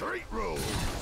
Straight rules.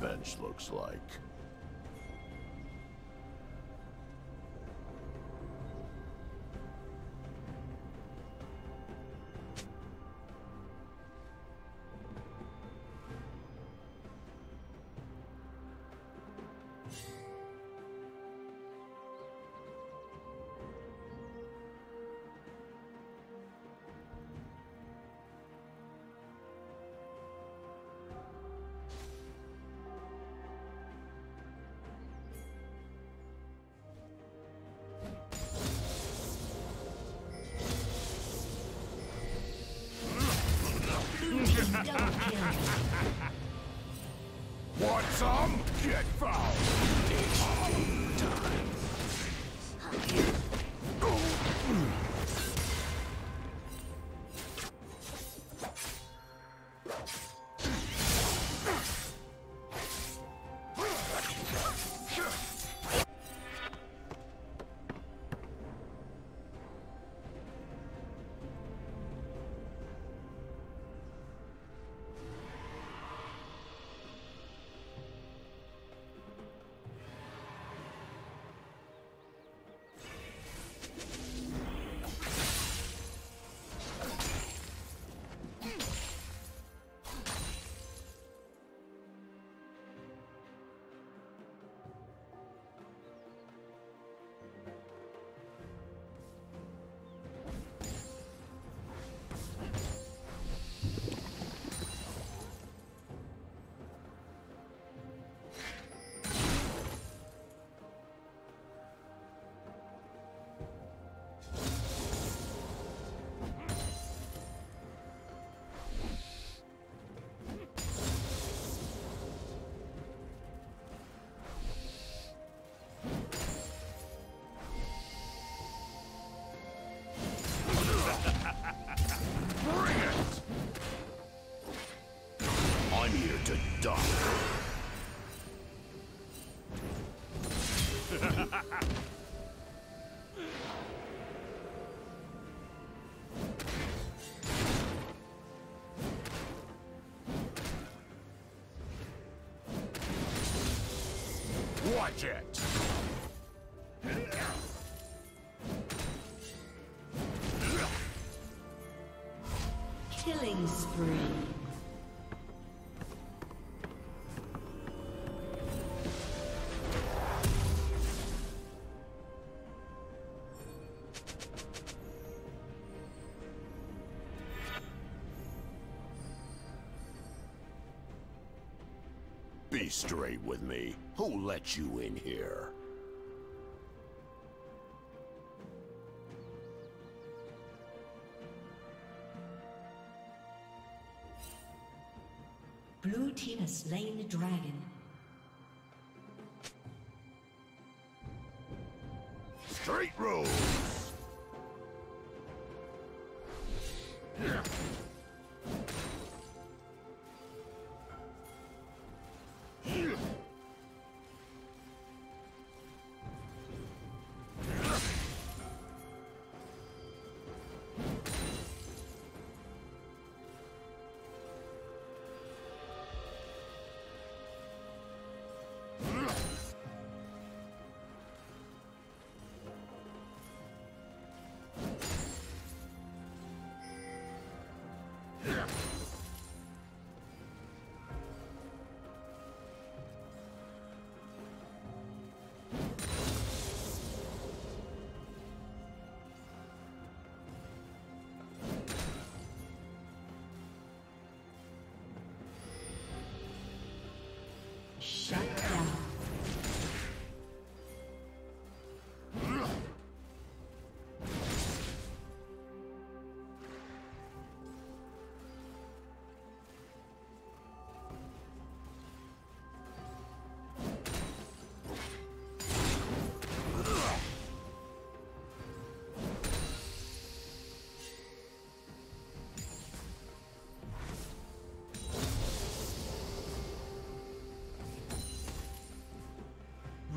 Bench looks like. Here Be straight with me. Who let you in here? Blue team has slain the dragon.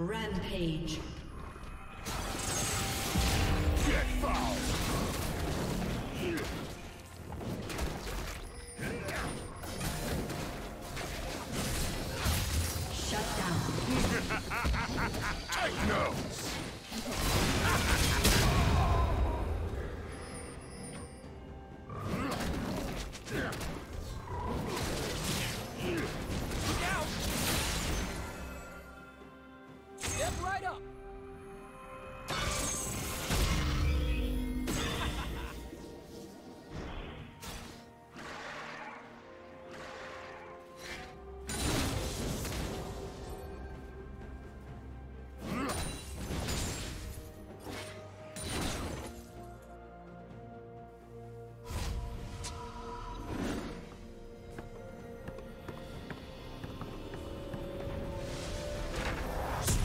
Rampage.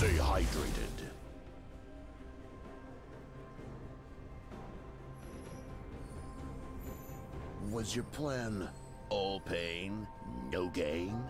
Stay hydrated. Was your plan all pain, no gain?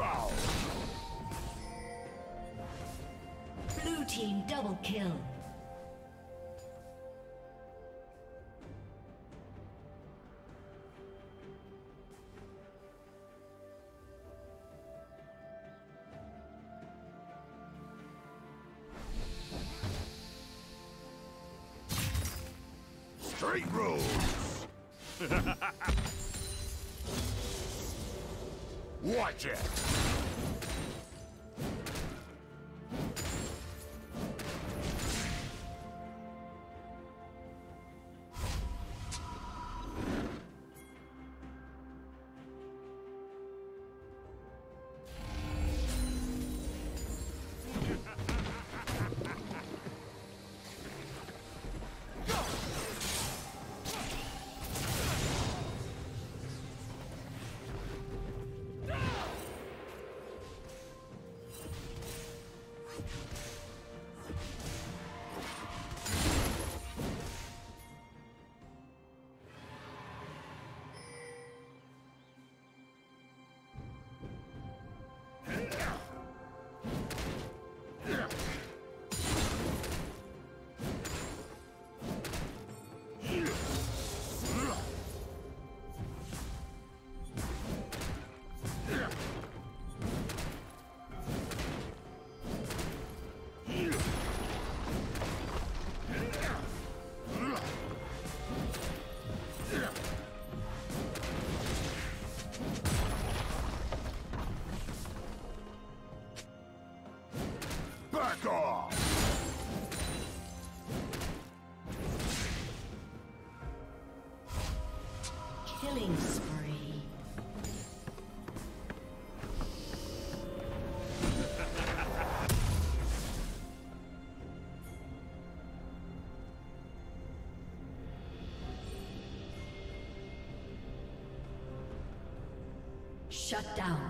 Foul! Blue team double kill. Straight roads! Watch it! Shut down.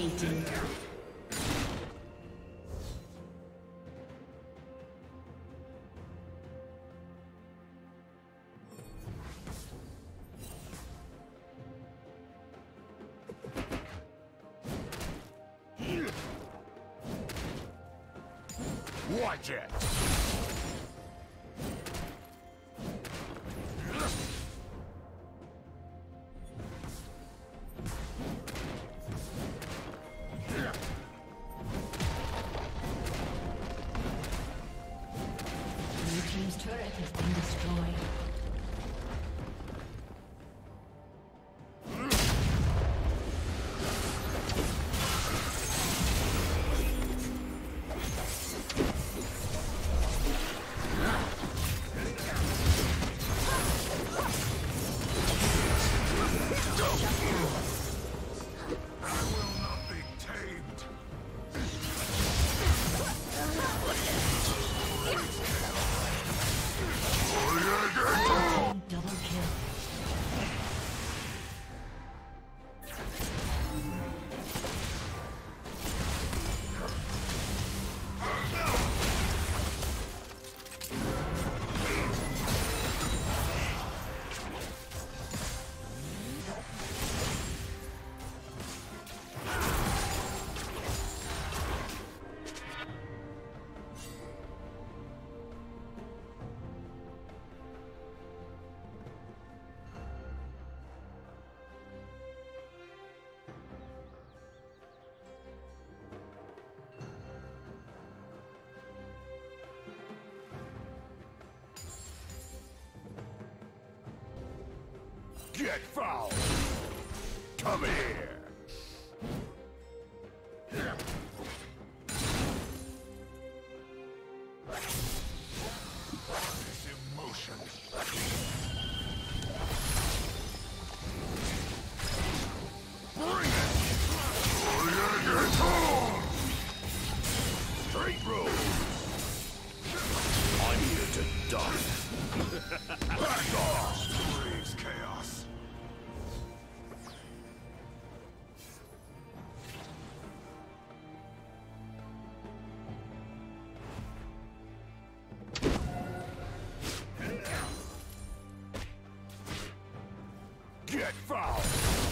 dominating. Watch it! Jet, foul! Come here! Foul!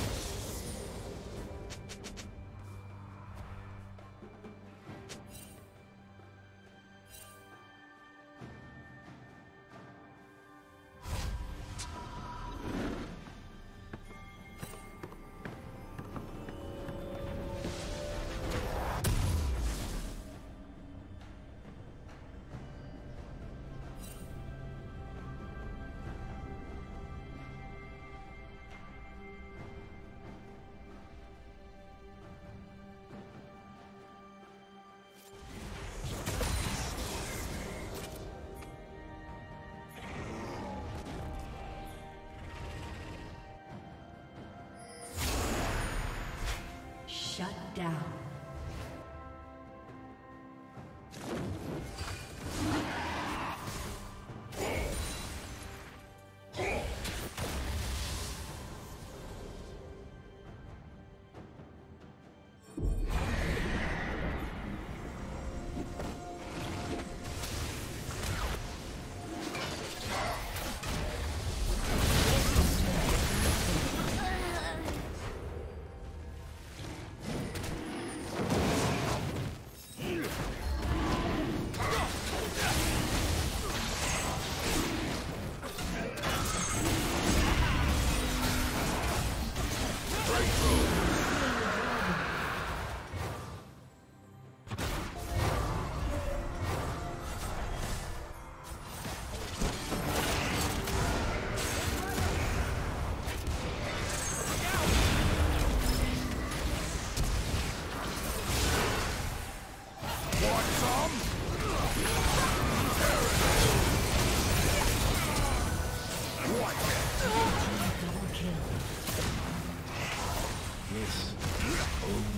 Back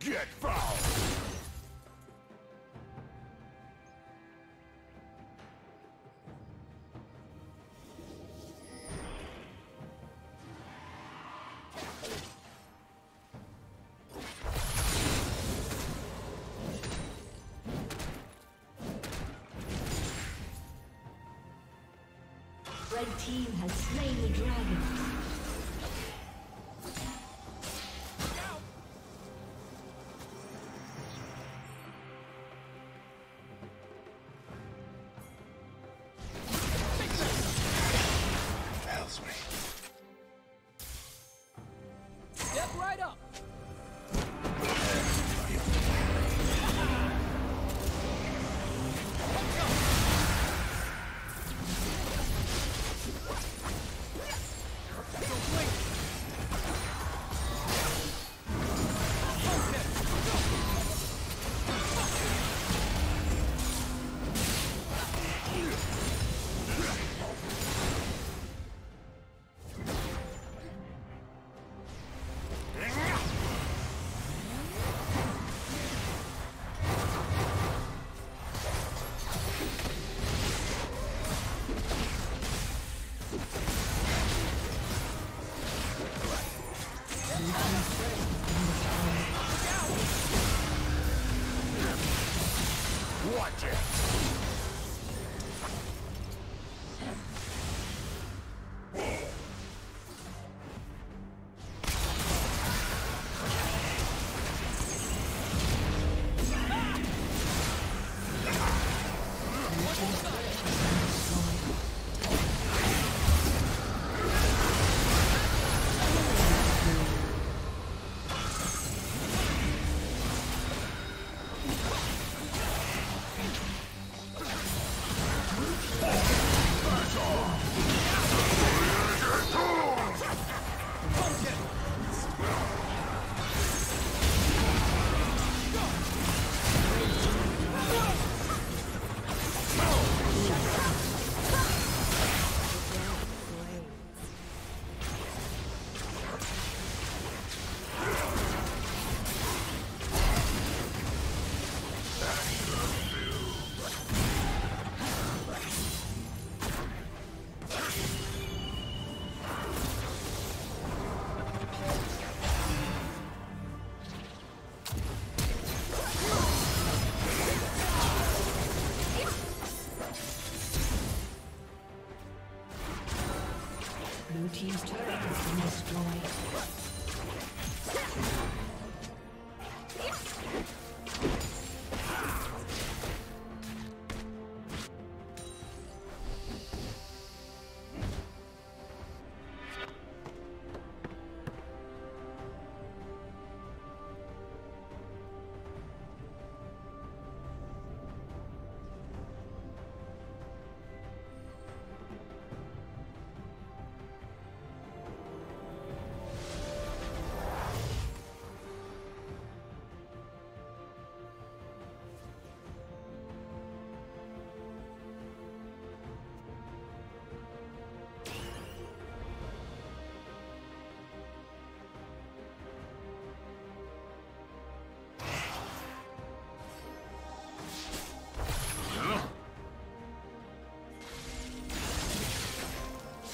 Get foul! Red team has slain the dragon.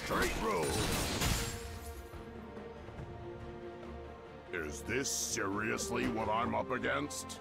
Straight road. Is this seriously what I'm up against?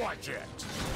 Watch it!